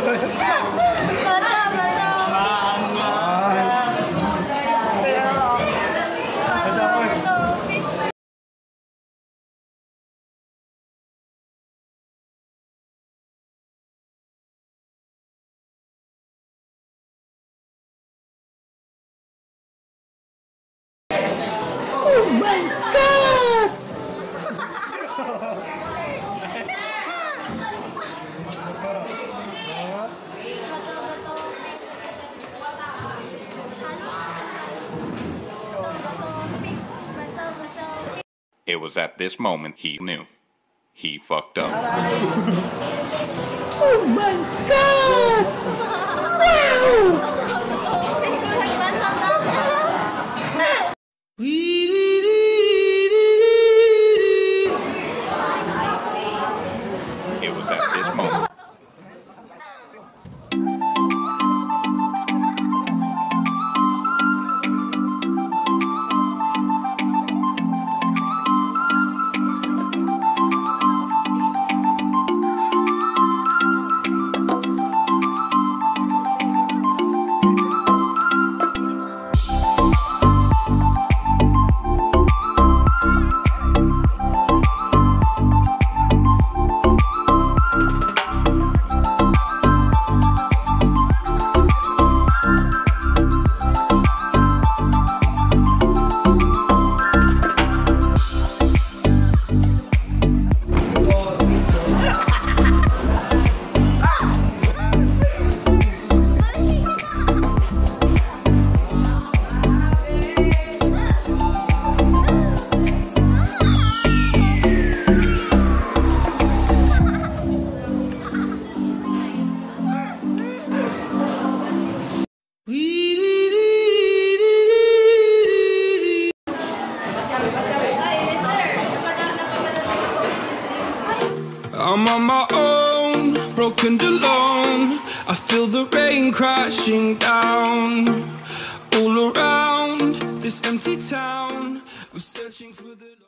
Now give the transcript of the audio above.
Bato, my Bato, It was at this moment he knew. He fucked up. It I'm on my own, broken and alone. I feel the rain crashing down all around this empty town. I'm searching for the